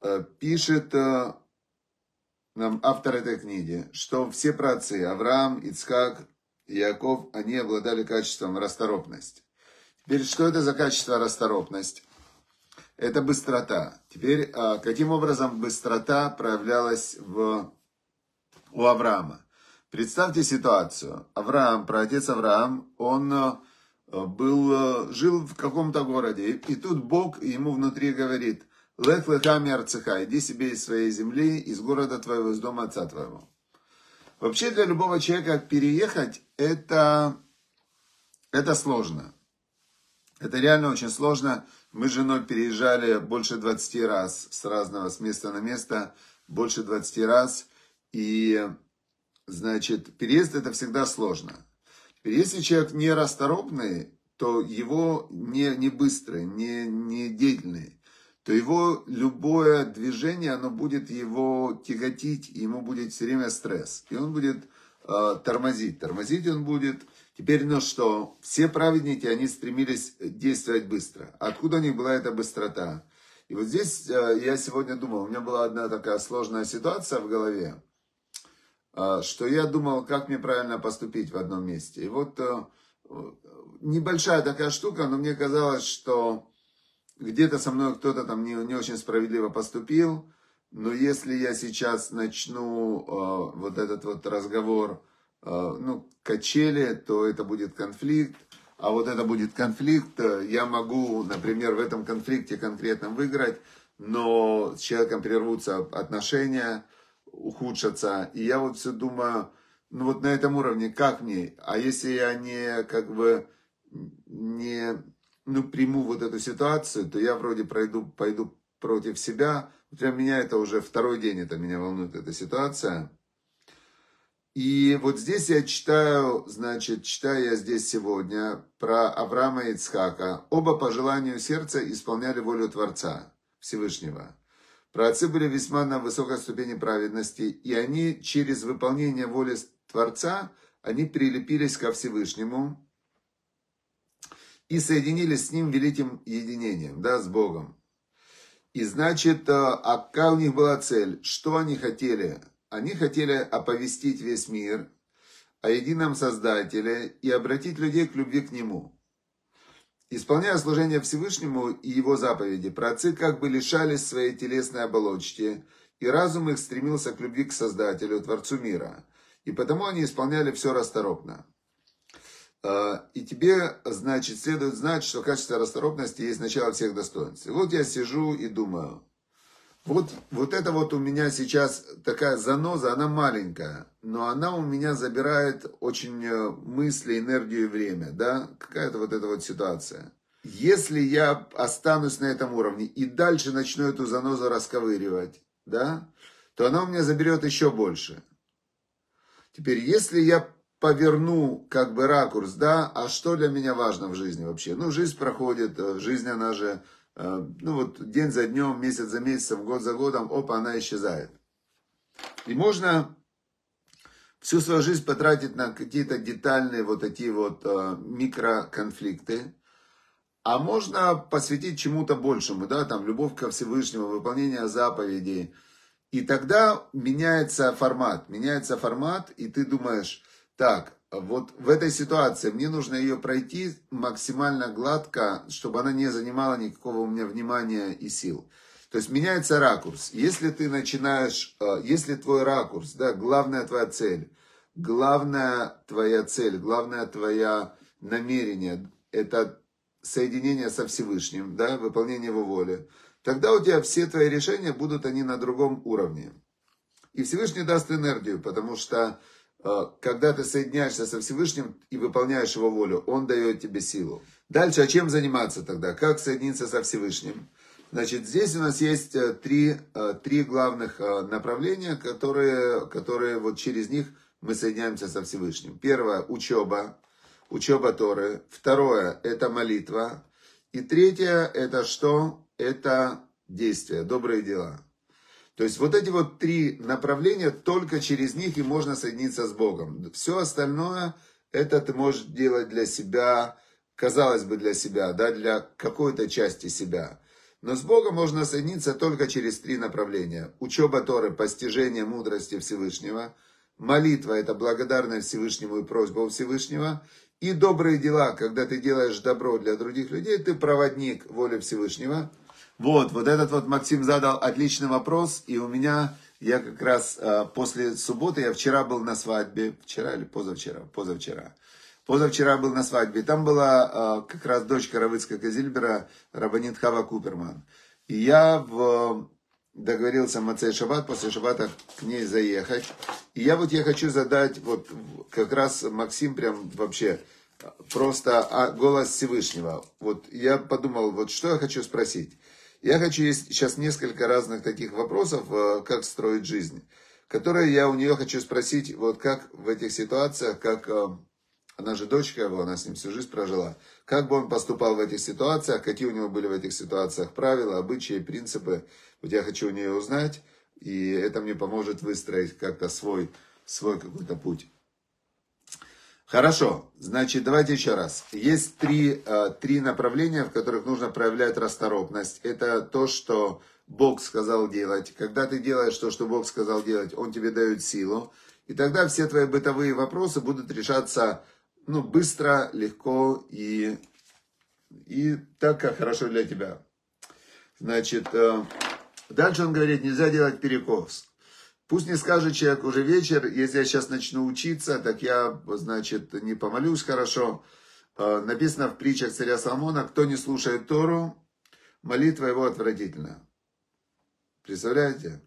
э, пишет э, нам автор этой книги, что все праотцы Авраам, Ицхак и Яков, они обладали качеством расторопность. Теперь, что это за качество расторопность? Это быстрота. Теперь, а, каким образом быстрота проявлялась в, у Авраама? Представьте ситуацию. Авраам, праотец Авраам, он э, был, жил в каком-то городе, и тут Бог ему внутри говорит, «Лех лехами арцеха, иди себе из своей земли, из города твоего, из дома отца твоего». Вообще для любого человека переехать это, это сложно. Это реально очень сложно. Мы с женой переезжали больше 20 раз с разного, с места на место, больше 20 раз. И, значит, переезд это всегда сложно. Если человек не расторопный, то его не, не быстрый, не, не деятельный, то его любое движение, оно будет его тяготить, ему будет все время стресс. И он будет э, тормозить. Тормозить он будет Теперь, ну что, все праведники, они стремились действовать быстро. Откуда у них была эта быстрота? И вот здесь э, я сегодня думал, у меня была одна такая сложная ситуация в голове, э, что я думал, как мне правильно поступить в одном месте. И вот э, небольшая такая штука, но мне казалось, что где-то со мной кто-то там не, не очень справедливо поступил, но если я сейчас начну вот этот вот разговор Э, ну, качели, то это будет конфликт. А вот это будет конфликт, э, я могу, например, в этом конфликте конкретно выиграть, но с человеком прервутся отношения, ухудшатся. И я вот все думаю, ну вот на этом уровне, как мне? А если я не, как бы, не, ну, приму вот эту ситуацию, то я вроде пройду, пойду против себя. Для меня это уже второй день, это меня волнует эта ситуация. И вот здесь я читаю, значит, читаю я здесь сегодня про Авраама и Ицхака. Оба по желанию сердца исполняли волю Творца Всевышнего. Праотцы были весьма на высокой ступени праведности, и они через выполнение воли Творца, они прилепились ко Всевышнему и соединились с Ним великим единением, да, с Богом. И значит, а, а какая у них была цель? Что они хотели? Они хотели оповестить весь мир о едином Создателе и обратить людей к любви к Нему. Исполняя служение Всевышнему и Его заповеди, праотцы как бы лишались своей телесной оболочки, и разум их стремился к любви к Создателю, Творцу мира. И потому они исполняли все расторопно. А, и тебе, значит, следует знать, что качество расторопности есть начало всех достоинств. И вот я сижу и думаю, вот, вот это вот у меня сейчас такая заноза, она маленькая, но она у меня забирает очень э, мысли, энергию и время, да, какая-то вот эта вот ситуация. Если я останусь на этом уровне и дальше начну эту занозу расковыривать, да, то она у меня заберет еще больше. Теперь, если я поверну как бы ракурс, да, а что для меня важно в жизни вообще? Ну, жизнь проходит, э, жизнь она же Э, ну вот день за днем, месяц за месяцем, год за годом, опа, она исчезает. И можно всю свою жизнь потратить на какие-то детальные вот такие вот э, микроконфликты, а можно посвятить чему-то большему, да, там, любовь ко Всевышнему, выполнение заповедей. И тогда меняется формат, меняется формат, и ты думаешь, так, вот в этой ситуации мне нужно ее пройти максимально гладко, чтобы она не занимала никакого у меня внимания и сил. То есть меняется ракурс. Если ты начинаешь, э, если твой ракурс, да, главная твоя цель, главная твоя цель, главное твое намерение, это соединение со Всевышним, да, выполнение его воли, тогда у тебя все твои решения будут они на другом уровне. И Всевышний даст энергию, потому что когда ты соединяешься со Всевышним и выполняешь его волю, он дает тебе силу. Дальше, а чем заниматься тогда? Как соединиться со Всевышним? Значит, здесь у нас есть э, три, э, три главных направления, которые, которые вот через них мы соединяемся со Всевышним. Первое – учеба, учеба Торы. Второе – это молитва. И третье – это что? Это действия, добрые дела. То есть вот эти вот три направления, только через них и можно соединиться с Богом. Все остальное, это ты можешь делать для себя, казалось бы, для себя, да, для какой-то части себя. Но с Богом можно соединиться только через три направления. Учеба Торы, постижение мудрости Всевышнего. Молитва – это благодарность Всевышнему и просьба у Всевышнего. И добрые дела, когда ты делаешь добро для других людей, ты проводник воли Всевышнего. Вот, вот этот вот Максим задал отличный вопрос, и у меня, я как раз э, после субботы, я вчера был на свадьбе, вчера или позавчера, позавчера. Позавчера был на свадьбе. Там была э, как раз дочка Равыцка Казильбера, Рабанит Хава Куперман. И я в, договорился Мацей Шаббат, после Шаббата к ней заехать. И я вот я хочу задать, вот как раз Максим прям вообще просто а, голос Всевышнего. Вот я подумал, вот что я хочу спросить. Я хочу, есть сейчас несколько разных таких вопросов, э, как строить жизнь, которые я у нее хочу спросить, вот как в этих ситуациях, как э, она же дочка его, она с ним всю жизнь прожила, как бы он поступал в этих ситуациях, какие у него были в этих ситуациях правила, обычаи, принципы. Вот я хочу у нее узнать, и это мне поможет выстроить как-то свой, свой какой-то путь. Хорошо, значит, давайте еще раз. Есть три, э, три направления, в которых нужно проявлять расторопность. Это то, что Бог сказал делать. Когда ты делаешь то, что Бог сказал делать, Он тебе дает силу. И тогда все твои бытовые вопросы будут решаться ну, быстро, легко и, и так, как хорошо для тебя. Значит, э, дальше он говорит, нельзя делать перекос. Пусть не скажет человек уже вечер, если я сейчас начну учиться, так я, значит, не помолюсь хорошо. Э, написано в притчах царя Соломона, кто не слушает Тору, молитва его отвратительна. Представляете?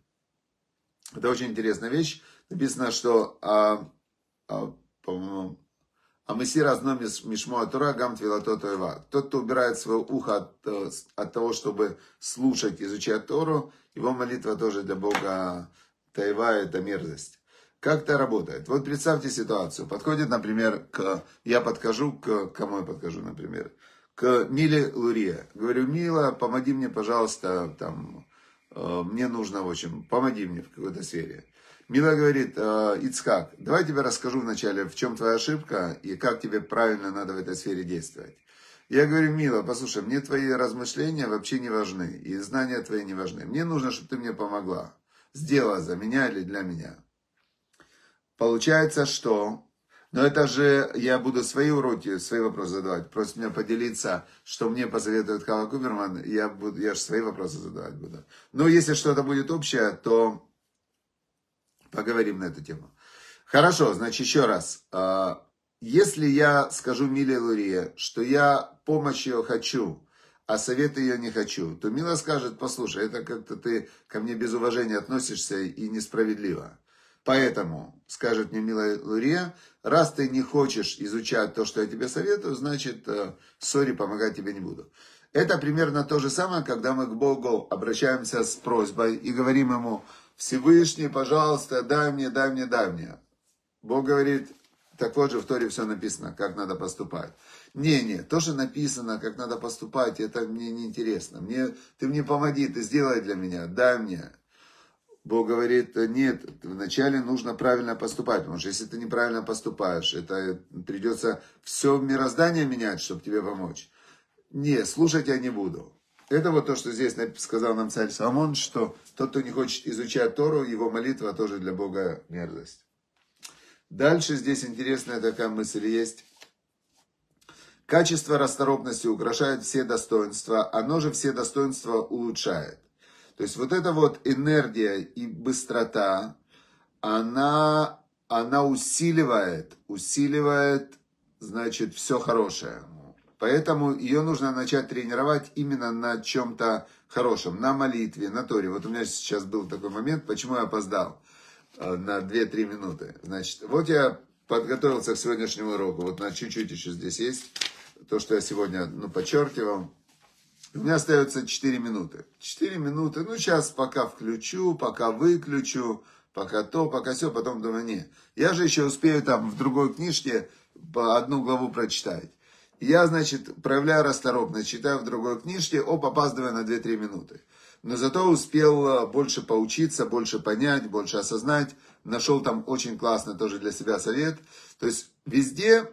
Это очень интересная вещь. Написано, что, а, а, по-моему, а мы си разно мишмо Тура гам твилато тоева. Тот, кто убирает свое ухо от, э, от того, чтобы слушать, изучать Тору, его молитва тоже для Бога Тайва это мерзость. Как это работает? Вот представьте ситуацию. Подходит, например, к... Я подхожу к... Кому я подхожу, например? К Миле Лурия. Говорю, Мила, помоги мне, пожалуйста, там... Э, мне нужно, в общем, помоги мне в какой-то сфере. Мила говорит, э, Ицхак, давай тебе расскажу вначале, в чем твоя ошибка и как тебе правильно надо в этой сфере действовать. Я говорю, Мила, послушай, мне твои размышления вообще не важны, и знания твои не важны. Мне нужно, чтобы ты мне помогла сделала за меня или для меня. Получается, что... Но это же я буду свои уроки, свои вопросы задавать. Просит меня поделиться, что мне посоветует Хава Куберман, я, буду, я же свои вопросы задавать буду. Но если что-то будет общее, то поговорим на эту тему. Хорошо, значит, еще раз. А, если я скажу Миле Лурия, что я помощь ее хочу, а совета я не хочу, то Мила скажет, послушай, это как-то ты ко мне без уважения относишься и несправедливо. Поэтому, скажет мне Мила Лурия, раз ты не хочешь изучать то, что я тебе советую, значит, э, сори, помогать тебе не буду. Это примерно то же самое, когда мы к Богу обращаемся с просьбой и говорим ему, Всевышний, пожалуйста, дай мне, дай мне, дай мне. Бог говорит, так вот же в Торе все написано, как надо поступать. Не, не, то, что написано, как надо поступать, это мне не интересно. Мне, ты мне помоги, ты сделай для меня, дай мне. Бог говорит, нет, вначале нужно правильно поступать, потому что если ты неправильно поступаешь, это придется все мироздание менять, чтобы тебе помочь. Не, слушать я не буду. Это вот то, что здесь сказал нам царь Соломон, что тот, кто не хочет изучать Тору, его молитва тоже для Бога мерзость. Дальше здесь интересная такая мысль есть. Качество расторопности украшает все достоинства, оно же все достоинства улучшает. То есть вот эта вот энергия и быстрота, она, она усиливает, усиливает, значит, все хорошее. Поэтому ее нужно начать тренировать именно на чем-то хорошем, на молитве, на Торе. Вот у меня сейчас был такой момент, почему я опоздал э, на 2-3 минуты. Значит, вот я подготовился к сегодняшнему уроку, вот на чуть-чуть еще здесь есть то, что я сегодня ну, подчеркивал. У меня остается 4 минуты. 4 минуты, ну сейчас пока включу, пока выключу, пока то, пока все, потом думаю, не. Я же еще успею там в другой книжке по одну главу прочитать. Я, значит, проявляю расторопность, читаю в другой книжке, оп, опаздываю на 2-3 минуты. Но зато успел э, больше поучиться, больше понять, больше осознать. Нашел там очень классный тоже для себя совет. То есть везде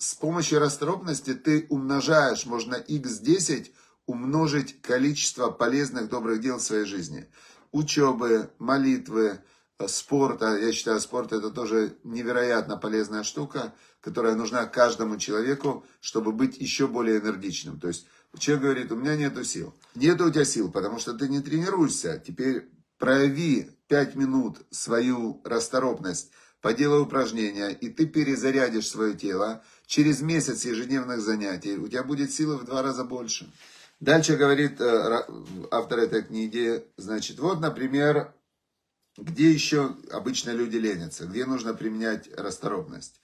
с помощью расторопности ты умножаешь, можно x10 умножить количество полезных добрых дел в своей жизни. Учебы, молитвы, э, спорта. Я считаю, спорт это тоже невероятно полезная штука, которая нужна каждому человеку, чтобы быть еще более энергичным. То есть человек говорит, у меня нету сил. Нету у тебя сил, потому что ты не тренируешься. Теперь прояви 5 минут свою расторопность, поделай упражнения, и ты перезарядишь свое тело. Через месяц ежедневных занятий у тебя будет силы в два раза больше. Дальше говорит э, автор этой книги, значит, вот, например, где еще обычно люди ленятся, где нужно применять расторопность.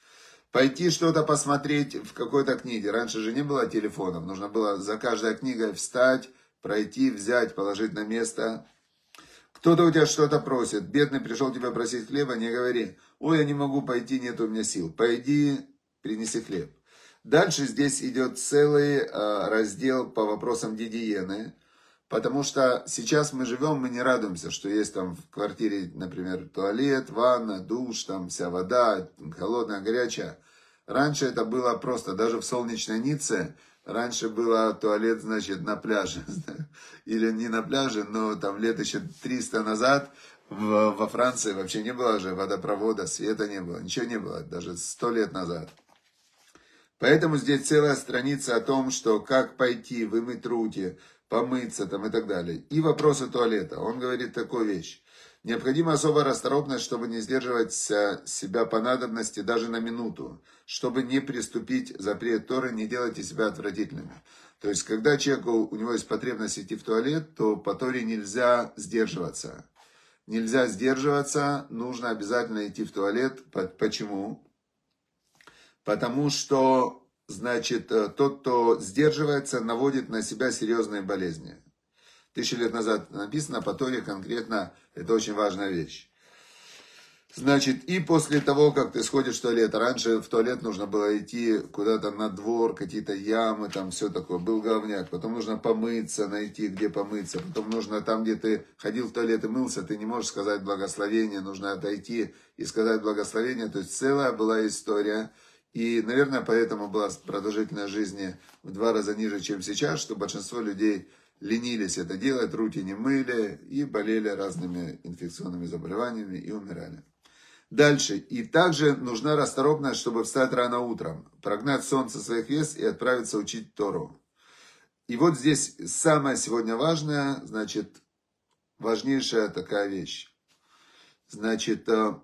Пойти что-то посмотреть в какой-то книге. Раньше же не было телефонов, нужно было за каждой книгой встать, пройти, взять, положить на место. Кто-то у тебя что-то просит, бедный пришел тебя просить хлеба, не говори, ой, я не могу пойти, нет у меня сил. Пойди, принеси хлеб. Дальше здесь идет целый э, раздел по вопросам гигиены, потому что сейчас мы живем, мы не радуемся, что есть там в квартире, например, туалет, ванна, душ, там вся вода, холодная, горячая. Раньше это было просто, даже в солнечной Ницце, раньше было туалет, значит, на пляже, или не на пляже, но там лет еще 300 назад в, во Франции вообще не было же водопровода, света не было, ничего не было, даже 100 лет назад. Поэтому здесь целая страница о том, что как пойти, вымыть руки, помыться там и так далее. И вопросы туалета. Он говорит такую вещь. Необходима особая расторопность, чтобы не сдерживать себя по надобности даже на минуту, чтобы не приступить запрет Торы, не делайте себя отвратительными. То есть, когда человеку, у него есть потребность идти в туалет, то по Торе нельзя сдерживаться. Нельзя сдерживаться, нужно обязательно идти в туалет. Почему? Потому что, значит, э, тот, кто сдерживается, наводит на себя серьезные болезни. Тысячи лет назад написано, по Торе конкретно, это очень важная вещь. Значит, и после того, как ты сходишь в туалет, раньше в туалет нужно было идти куда-то на двор, какие-то ямы, там все такое, был говняк. Потом нужно помыться, найти, где помыться. Потом нужно там, где ты ходил в туалет и мылся, ты не можешь сказать благословение, нужно отойти и сказать благословение. То есть целая была история. И, наверное, поэтому была продолжительность жизни в два раза ниже, чем сейчас, что большинство людей ленились это делать, руки не мыли и болели разными инфекционными заболеваниями и умирали. Дальше. И также нужна расторопность, чтобы встать рано утром, прогнать солнце своих вес и отправиться учить Тору. И вот здесь самое сегодня важное, значит, важнейшая такая вещь. Значит, э,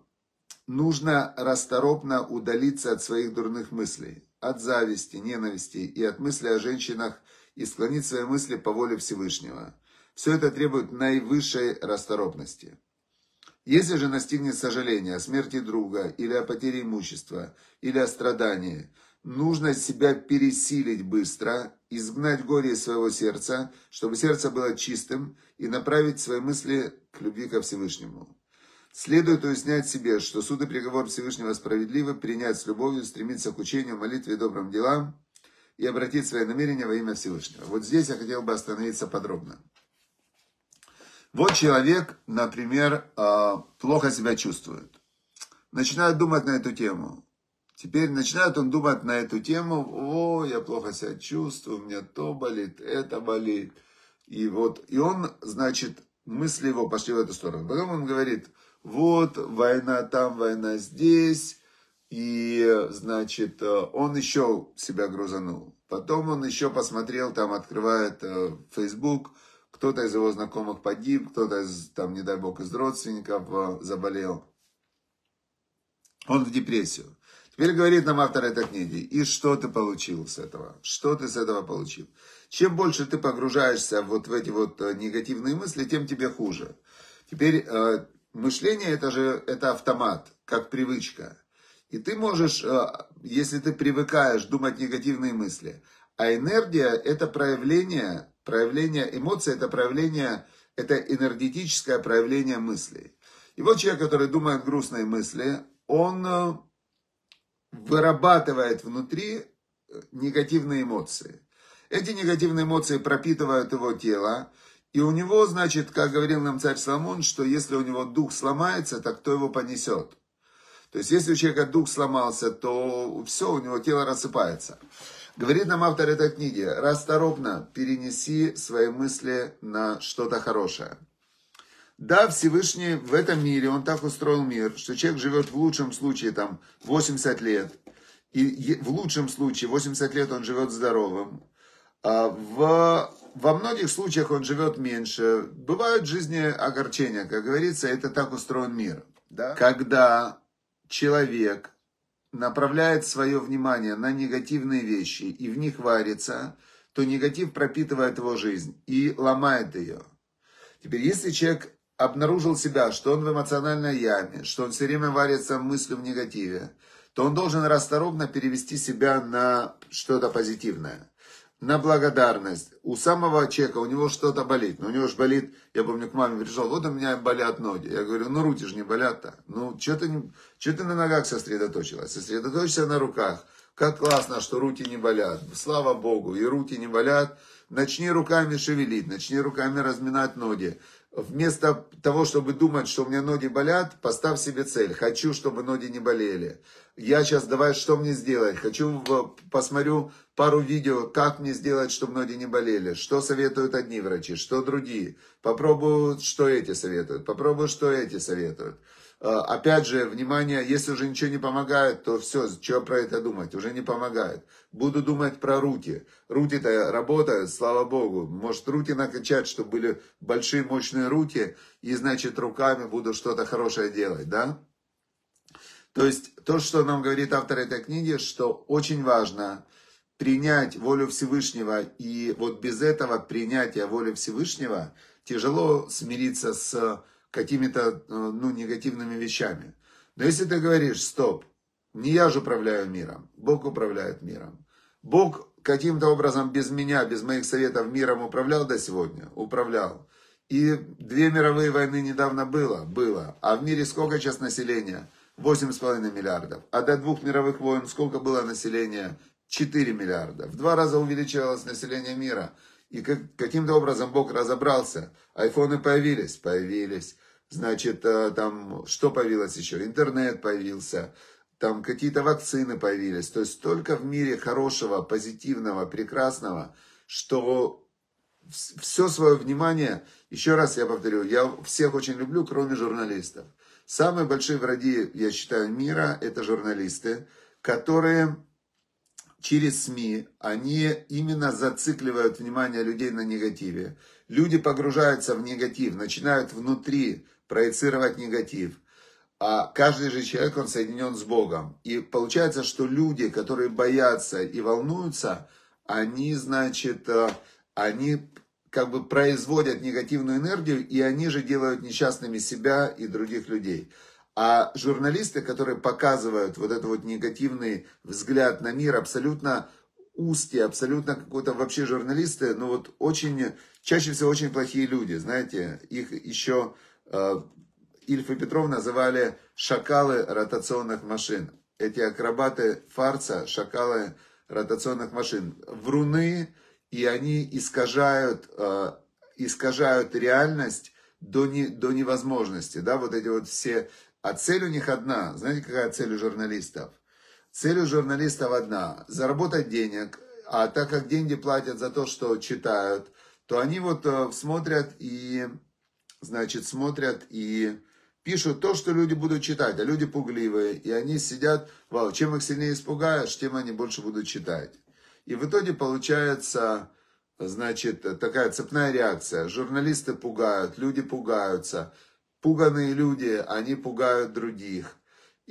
нужно расторопно удалиться от своих дурных мыслей, от зависти, ненависти и от мысли о женщинах и склонить свои мысли по воле Всевышнего. Все это требует наивысшей расторопности. Если же настигнет сожаление о смерти друга, или о потере имущества, или о страдании, нужно себя пересилить быстро, изгнать горе из своего сердца, чтобы сердце было чистым, и направить свои мысли к любви ко Всевышнему. Следует уяснять себе, что суд и приговор Всевышнего справедливы, принять с любовью, стремиться к учению, молитве и добрым делам и обратить свои намерения во имя Всевышнего. Вот здесь я хотел бы остановиться подробно. Вот человек, например, а, плохо себя чувствует. Начинает думать на эту тему. Теперь начинает он думать на эту тему, о, я плохо себя чувствую, у меня то болит, это болит. И вот, и он, значит, мысли его пошли в эту сторону. Потом он говорит, вот, война там, война здесь, и, значит, он еще себя грузанул. Потом он еще посмотрел, там открывает э, Facebook, кто-то из его знакомых погиб, кто-то из, там, не дай бог, из родственников э, заболел. Он в депрессию. Теперь говорит нам автор этой книги, и что ты получил с этого? Что ты с этого получил? Чем больше ты погружаешься вот в эти вот э, негативные мысли, тем тебе хуже. Теперь Мышление это же это автомат, как привычка. И ты можешь, э, если ты привыкаешь думать негативные мысли, а энергия это проявление, проявление эмоций, это проявление, это энергетическое проявление мыслей. И вот человек, который думает грустные мысли, он э, вырабатывает внутри э, негативные эмоции. Эти негативные эмоции пропитывают его тело, и у него, значит, как говорил нам царь Соломон, что если у него дух сломается, так кто его понесет? То есть, если у человека дух сломался, то все, у него тело рассыпается. Говорит нам автор этой книги, расторопно перенеси свои мысли на что-то хорошее. Да, Всевышний в этом мире, он так устроил мир, что человек живет в лучшем случае там 80 лет, и в лучшем случае 80 лет он живет здоровым, а в, во многих случаях он живет меньше. Бывают в жизни огорчения, как говорится, это так устроен мир. Да? Когда человек направляет свое внимание на негативные вещи и в них варится, то негатив пропитывает его жизнь и ломает ее. Теперь, если человек обнаружил себя, что он в эмоциональной яме, что он все время варится мыслью в негативе, то он должен расторопно перевести себя на что-то позитивное на благодарность. У самого человека, у него что-то болит. Но у него же болит, я помню, к маме пришел, вот у меня болят ноги. Я говорю, ну руки же не болят-то. Ну, что ты, что ты на ногах сосредоточилась? Сосредоточься на руках. Как классно, что руки не болят. Слава Богу, и руки не болят. Начни руками шевелить, начни руками разминать ноги. Вместо того, чтобы думать, что у меня ноги болят, поставь себе цель. Хочу, чтобы ноги не болели. Я сейчас давай, что мне сделать? Хочу, посмотрю пару видео, как мне сделать, чтобы ноги не болели. Что советуют одни врачи, что другие. Попробую, что эти советуют. Попробую, что эти советуют. А, опять же, внимание, если уже ничего не помогает, то все, что про это думать, уже не помогает. Буду думать про руки. Руки-то работают, слава богу. Может, руки накачать, чтобы были большие мощные руки, и, значит, руками буду что-то хорошее делать, да? То есть, то, что нам говорит автор этой книги, что очень важно принять волю Всевышнего, и вот без этого принятия воли Всевышнего тяжело смириться с какими-то э, ну, негативными вещами. Но если ты говоришь, стоп, не я же управляю миром, Бог управляет миром. Бог каким-то образом без меня, без моих советов миром управлял до сегодня? Управлял. И две мировые войны недавно было, было. А в мире сколько сейчас населения? 8,5 миллиардов. А до двух мировых войн сколько было населения? 4 миллиарда. В два раза увеличивалось население мира. И как, каким-то образом Бог разобрался. Айфоны появились? Появились. Значит, э, там что появилось еще? Интернет появился, там какие-то вакцины появились. То есть столько в мире хорошего, позитивного, прекрасного, что все свое внимание, еще раз я повторю, я всех очень люблю, кроме журналистов. Самые большие враги, я считаю, мира, это журналисты, которые через СМИ, они именно зацикливают внимание людей на негативе. Люди погружаются в негатив, начинают внутри проецировать негатив. А каждый же человек, он соединен с Богом. И получается, что люди, которые боятся и волнуются, они, значит, э, они как бы производят негативную энергию, и они же делают несчастными себя и других людей. А журналисты, которые показывают вот этот вот негативный взгляд на мир, абсолютно узкие, абсолютно какой-то вообще журналисты, ну вот очень, чаще всего очень плохие люди, знаете, их еще Ильф и Петров называли шакалы ротационных машин. Эти акробаты фарца, шакалы ротационных машин. Вруны, и они искажают, э, искажают реальность до, не, до невозможности. Да, вот эти вот все... А цель у них одна. Знаете, какая цель у журналистов? Цель у журналистов одна. Заработать денег. А так как деньги платят за то, что читают, то они вот э, смотрят и значит, смотрят и пишут то, что люди будут читать, а люди пугливые, и они сидят, вау, чем их сильнее испугаешь, тем они больше будут читать. И в итоге получается, значит, такая цепная реакция. Журналисты пугают, люди пугаются, пуганные люди, они пугают других.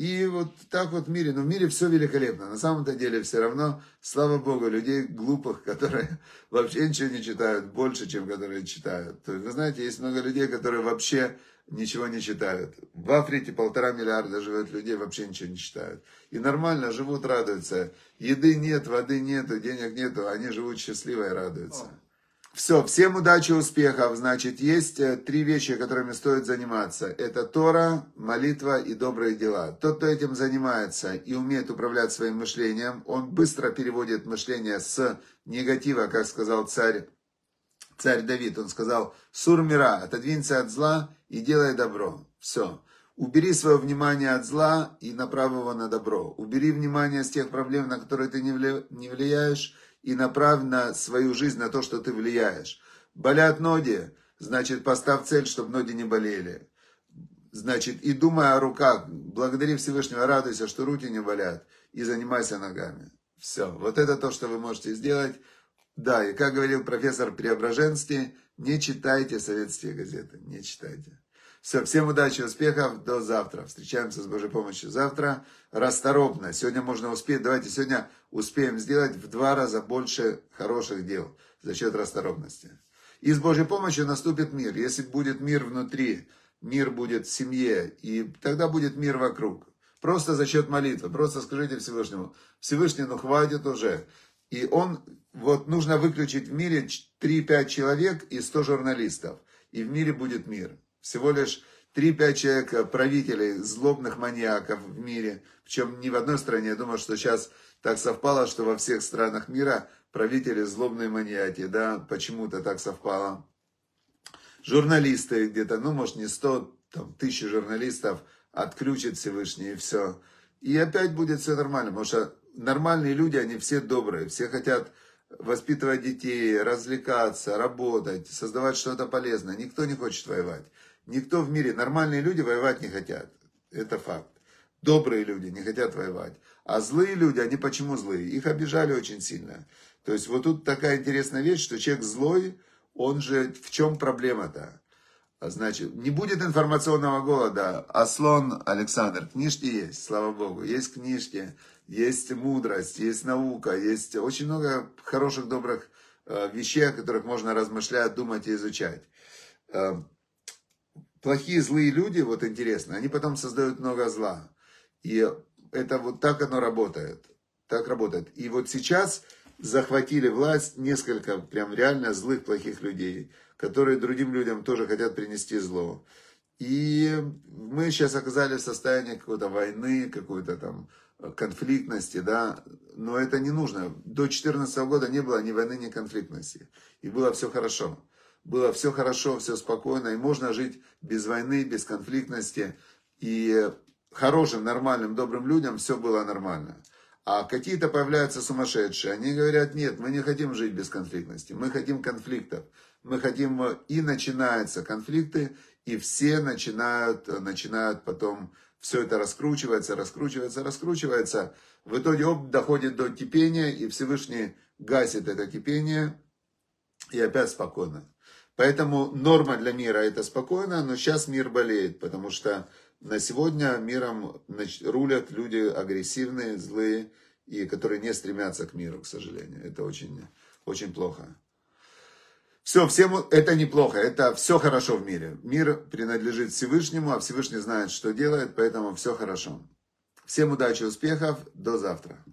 И вот так вот в мире, но в мире все великолепно. На самом-то деле все равно, слава Богу, людей глупых, которые вообще ничего не читают, больше, чем которые читают. То есть, вы знаете, есть много людей, которые вообще ничего не читают. В Африке полтора миллиарда живет людей, вообще ничего не читают. И нормально живут, радуются. Еды нет, воды нету, денег нету, они живут счастливо и радуются. Все, всем удачи, успехов. Значит, есть э, три вещи, которыми стоит заниматься. Это Тора, молитва и добрые дела. Тот, кто этим занимается и умеет управлять своим мышлением, он быстро переводит мышление с негатива, как сказал царь, царь Давид. Он сказал, сур мира, отодвинься от зла и делай добро. Все. Убери свое внимание от зла и направь его на добро. Убери внимание с тех проблем, на которые ты не влияешь, и направь на свою жизнь, на то, что ты влияешь. Болят ноги, значит, поставь цель, чтобы ноги не болели. Значит, и думай о руках, благодари Всевышнего, радуйся, что руки не болят, и занимайся ногами. Все, вот это то, что вы можете сделать. Да, и как говорил профессор Преображенский, не читайте советские газеты, не читайте. Все, всем удачи, успехов, до завтра. Встречаемся с Божьей помощью завтра. Расторопно. Сегодня можно успеть. Давайте сегодня успеем сделать в два раза больше хороших дел за счет расторопности. И с Божьей помощью наступит мир. Если будет мир внутри, мир будет в семье, и тогда будет мир вокруг. Просто за счет молитвы. Просто скажите Всевышнему, Всевышний, ну хватит уже. И он, вот нужно выключить в мире 3-5 человек и 100 журналистов. И в мире будет мир. Всего лишь 3-5 человек э, правителей, злобных маньяков в мире. Причем ни в одной стране. Я думаю, что сейчас так совпало, что во всех странах мира правители злобные маньяки. Да, почему-то так совпало. Журналисты где-то, ну, может, не 100, там, тысячи журналистов отключит Всевышний и все. И опять будет все нормально, потому что нормальные люди, они все добрые, все хотят воспитывать детей, развлекаться, работать, создавать что-то полезное. Никто не хочет воевать. Никто в мире, нормальные люди воевать не хотят. Это факт. Добрые люди не хотят воевать. А злые люди, они почему злые? Их обижали очень сильно. То есть вот тут такая интересная вещь, что человек злой, он же, в чем проблема-то? А значит, не будет информационного голода. А слон Александр, книжки есть, слава богу. Есть книжки, есть мудрость, есть наука, есть очень много хороших, добрых э, вещей, о которых можно размышлять, думать и изучать. Плохие, злые люди, вот интересно, они потом создают много зла. И это вот так оно работает. Так работает. И вот сейчас захватили власть несколько прям реально злых, плохих людей, которые другим людям тоже хотят принести зло. И мы сейчас оказались в состоянии какой-то войны, какой-то там конфликтности, да, но это не нужно. До 2014 года не было ни войны, ни конфликтности. И было все хорошо было все хорошо, все спокойно, и можно жить без войны, без конфликтности, и хорошим, нормальным, добрым людям все было нормально. А какие-то появляются сумасшедшие, они говорят, нет, мы не хотим жить без конфликтности, мы хотим конфликтов, мы хотим, и начинаются конфликты, и все начинают, начинают потом, все это раскручивается, раскручивается, раскручивается, в итоге оп, доходит до кипения, и Всевышний гасит это кипение, и опять спокойно. Поэтому норма для мира это спокойно, но сейчас мир болеет, потому что на сегодня миром рулят люди агрессивные, злые, и которые не стремятся к миру, к сожалению. Это очень, очень плохо. Все, всем это неплохо, это все хорошо в мире. Мир принадлежит Всевышнему, а Всевышний знает, что делает, поэтому все хорошо. Всем удачи, успехов, до завтра.